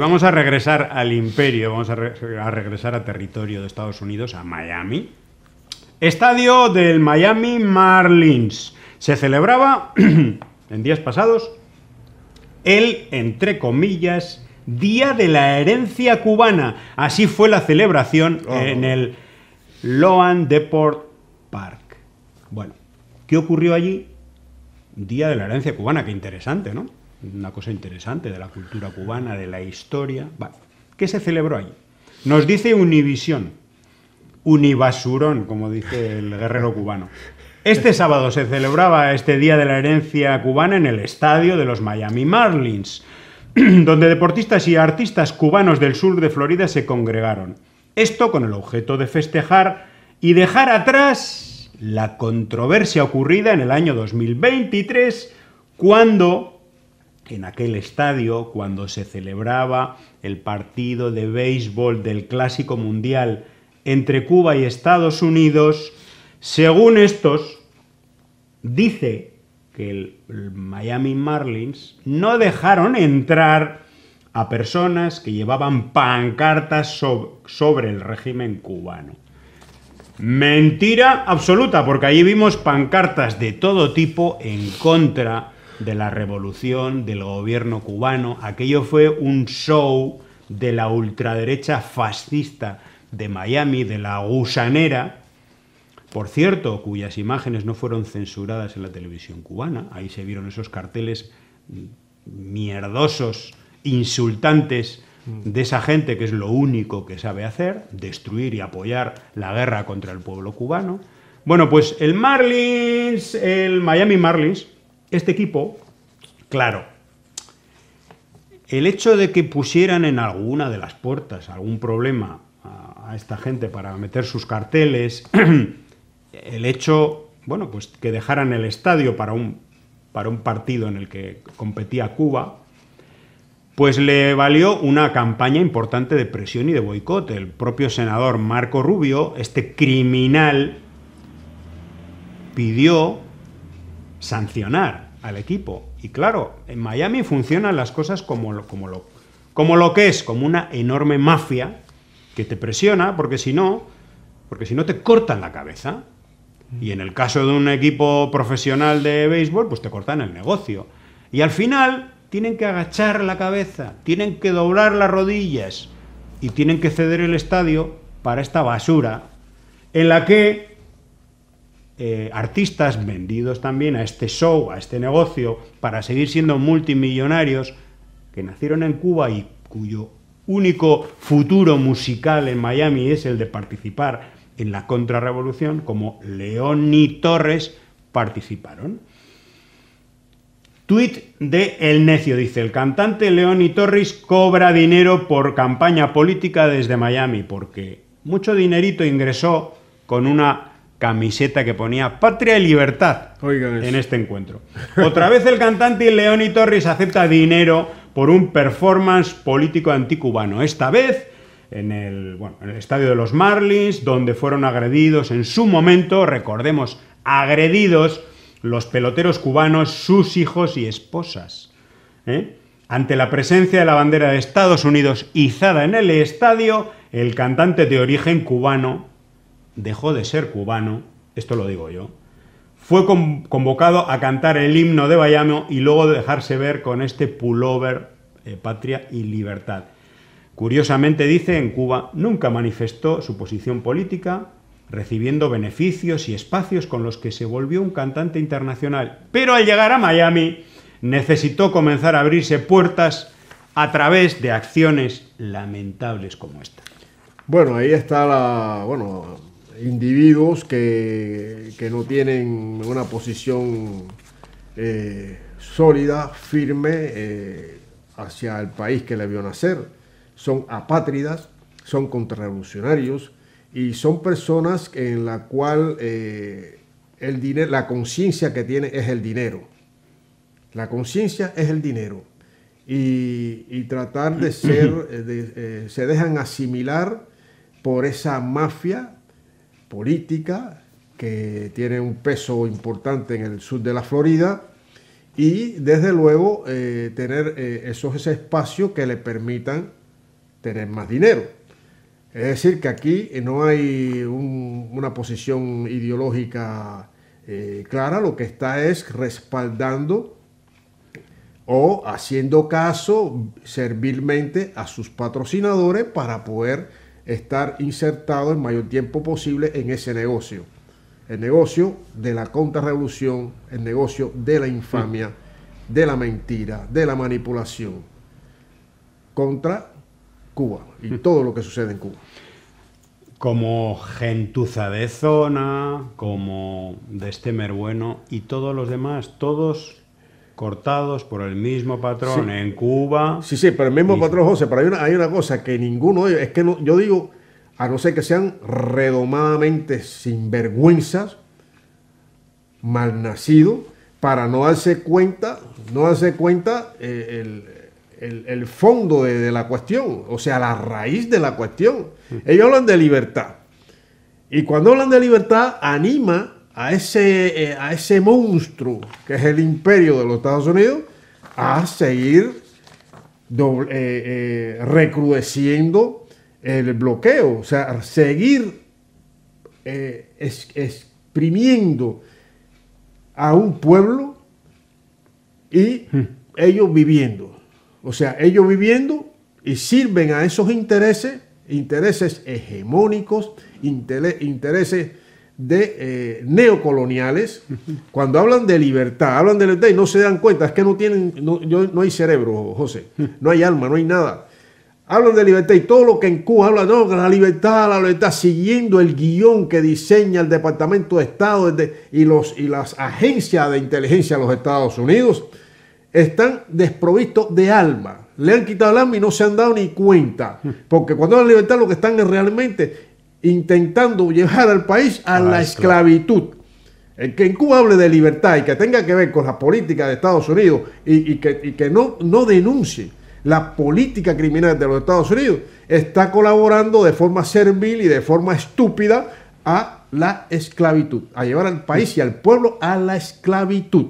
Vamos a regresar al imperio, vamos a, re- a regresar a territorio de Estados Unidos, a Miami. Estadio del Miami Marlins. Se celebraba en días pasados el, entre comillas, Día de la Herencia Cubana. Así fue la celebración Oh. en el Loan Deport Park. Bueno, ¿qué ocurrió allí? Día de la Herencia Cubana, qué interesante, ¿no? Una cosa interesante de la cultura cubana, de la historia. ¿qué se celebró allí? Nos dice Univisión, Unibasurón, como dice el guerrero cubano. Este sábado se celebraba este Día de la Herencia Cubana en el estadio de los Miami Marlins, donde deportistas y artistas cubanos del sur de Florida se congregaron. Esto con el objeto de festejar y dejar atrás la controversia ocurrida en el año 2023, cuando en aquel estadio, cuando se celebraba el partido de béisbol del Clásico Mundial entre Cuba y Estados Unidos, según estos, dice que el, Miami Marlins no dejaron entrar a personas que llevaban pancartas sob- sobre el régimen cubano. Mentira absoluta, porque allí vimos pancartas de todo tipo en contra de la revolución, del gobierno cubano. Aquello fue un show de la ultraderecha fascista de Miami, de la gusanera, por cierto, cuyas imágenes no fueron censuradas en la televisión cubana. Ahí se vieron esos carteles mierdosos, insultantes de esa gente que es lo único que sabe hacer, destruir y apoyar la guerra contra el pueblo cubano. Bueno, pues el Marlins, el Miami Marlins, este equipo, claro, el hecho de que pusieran en alguna de las puertas algún problema a, esta gente para meter sus carteles, el hecho, bueno, pues que dejaran el estadio para un, para un partido en el que competía Cuba, pues le valió una campaña importante de presión y de boicot. El propio senador Marco Rubio, este criminal, pidió sancionar al equipo. Y claro, en Miami funcionan las cosas como lo, como lo, como lo que es, como una enorme mafia que te presiona, porque si no, porque si no te cortan la cabeza. Y en el caso de un equipo profesional de béisbol, pues te cortan el negocio. Y al final tienen que agachar la cabeza, tienen que doblar las rodillas y tienen que ceder el estadio para esta basura en la que eh, artistas vendidos también a este show, a este negocio, para seguir siendo multimillonarios, que nacieron en Cuba y cuyo único futuro musical en Miami es el de participar en la contrarrevolución, como León y Torres participaron. Tweet de El Necio dice, el cantante León y Torres cobra dinero por campaña política desde Miami, porque mucho dinerito ingresó con una camiseta que ponía Patria y Libertad Oigan en este encuentro. Otra vez el cantante León y Torres acepta dinero por un performance político anticubano. Esta vez en el, bueno, en el estadio de los Marlins, donde fueron agredidos en su momento, recordemos, agredidos los peloteros cubanos, sus hijos y esposas. ¿eh? Ante la presencia de la bandera de Estados Unidos izada en el estadio, el cantante de origen cubano dejó de ser cubano, esto lo digo yo, fue con- convocado a cantar el himno de Bayamo y luego de dejarse ver con este pullover eh, Patria y Libertad. Curiosamente dice, en Cuba nunca manifestó su posición política, recibiendo beneficios y espacios con los que se volvió un cantante internacional. Pero al llegar a Miami necesitó comenzar a abrirse puertas a través de acciones lamentables como esta. Bueno, ahí está la, bueno, individuos que, que no tienen una posición eh, sólida, firme eh, hacia el país que le vio nacer. Son apátridas, son contrarrevolucionarios y son personas en la cual eh, el dinero, la conciencia que tiene es el dinero. La conciencia es el dinero. Y, y tratar de ser, de, se dejan asimilar por esa mafia política que tiene un peso importante en el sur de la Florida y desde luego eh, tener eh, esos ese espacio que le permitan tener más dinero. Es decir, que aquí no hay una posición ideológica eh, clara, lo que está es respaldando o haciendo caso servilmente a sus patrocinadores para poder estar insertado el mayor tiempo posible en ese negocio. El negocio de la contrarrevolución, el negocio de la infamia, de la mentira, de la manipulación contra Cuba y todo lo que sucede en Cuba. Como gentuza de zona, como de este bueno y todos los demás, todos cortados por el mismo patrón en Cuba. Sí, sí, pero el mismo patrón, José, pero hay una, hay una cosa que ninguno de ellos, es que no, yo digo, a no ser que sean redomadamente sinvergüenzas, malnacidos, para no darse cuenta, no darse cuenta eh, el, fondo de, la cuestión, o sea, la raíz de la cuestión. Ellos hablan de libertad. Y cuando hablan de libertad, anima a ese, eh, a ese monstruo que es el imperio de los Estados Unidos a seguir eh, recrudeciendo el bloqueo, o sea, seguir exprimiendo a un pueblo y hmm. ellos viviendo. O sea, ellos viviendo y sirven a esos intereses, intereses hegemónicos, intereses de eh, neocoloniales. Cuando hablan de libertad, hablan de libertad y no se dan cuenta, es que no tienen, no, no hay cerebro, José, no hay alma, no hay nada hablan de libertad y todo lo que en Cuba habla, no, la libertad, la libertad, siguiendo el guion que diseña el Departamento de Estado y, los, y las agencias de inteligencia de los Estados Unidos, están desprovistos de alma. Le han quitado el alma y no se han dado ni cuenta. Porque cuando hablan de libertad lo que están es realmente intentando llevar al país a, la, esclavitud. El que en Cuba hable de libertad y que tenga que ver con la política de Estados Unidos y, que, y que no, no denuncie la política criminal de los Estados Unidos está colaborando de forma servil y de forma estúpida a la esclavitud, a llevar al país y al pueblo a la esclavitud.